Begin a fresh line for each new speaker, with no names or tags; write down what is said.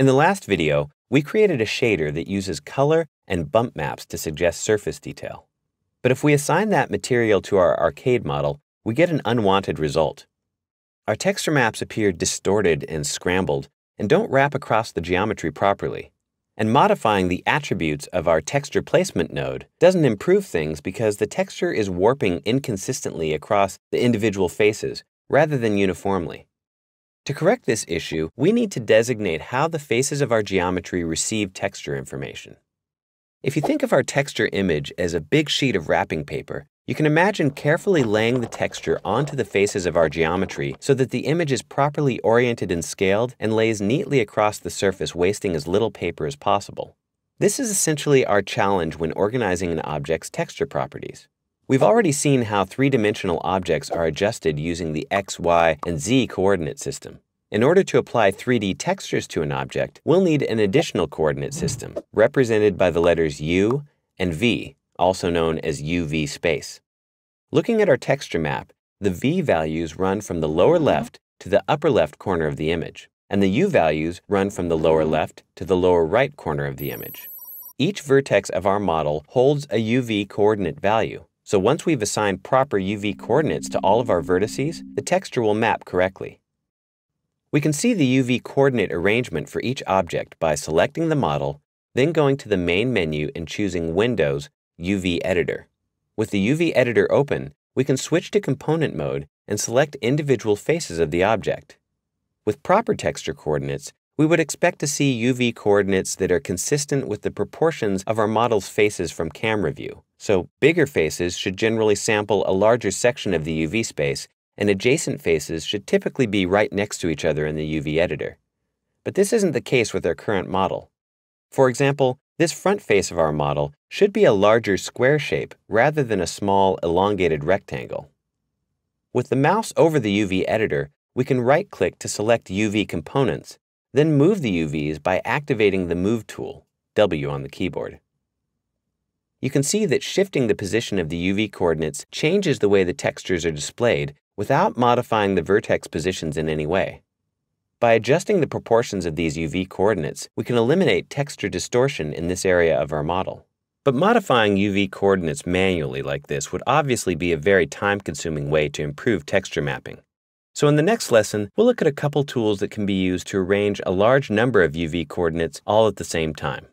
In the last video, we created a shader that uses color and bump maps to suggest surface detail. But if we assign that material to our arcade model, we get an unwanted result. Our texture maps appear distorted and scrambled and don't wrap across the geometry properly. And modifying the attributes of our texture placement node doesn't improve things because the texture is warping inconsistently across the individual faces rather than uniformly. To correct this issue, we need to designate how the faces of our geometry receive texture information. If you think of our texture image as a big sheet of wrapping paper, you can imagine carefully laying the texture onto the faces of our geometry so that the image is properly oriented and scaled and lays neatly across the surface, wasting as little paper as possible. This is essentially our challenge when organizing an object's texture properties. We've already seen how three-dimensional objects are adjusted using the x, y, and z coordinate system. In order to apply 3D textures to an object, we'll need an additional coordinate system, represented by the letters u and v, also known as UV space. Looking at our texture map, the V values run from the lower left to the upper left corner of the image, and the U values run from the lower left to the lower right corner of the image. Each vertex of our model holds a UV coordinate value, so once we've assigned proper UV coordinates to all of our vertices, the texture will map correctly. We can see the UV coordinate arrangement for each object by selecting the model, then going to the main menu and choosing Windows UV Editor. With the UV Editor open, we can switch to component mode and select individual faces of the object. With proper texture coordinates, we would expect to see UV coordinates that are consistent with the proportions of our model's faces from camera view. So bigger faces should generally sample a larger section of the UV space, and adjacent faces should typically be right next to each other in the UV editor. But this isn't the case with our current model. For example, this front face of our model should be a larger square shape rather than a small, elongated rectangle. With the mouse over the UV editor, we can right-click to select UV components, then move the UVs by activating the Move tool, W on the keyboard. You can see that shifting the position of the UV coordinates changes the way the textures are displayed without modifying the vertex positions in any way. By adjusting the proportions of these UV coordinates, we can eliminate texture distortion in this area of our model. But modifying UV coordinates manually like this would obviously be a very time-consuming way to improve texture mapping. So in the next lesson, we'll look at a couple tools that can be used to arrange a large number of UV coordinates all at the same time.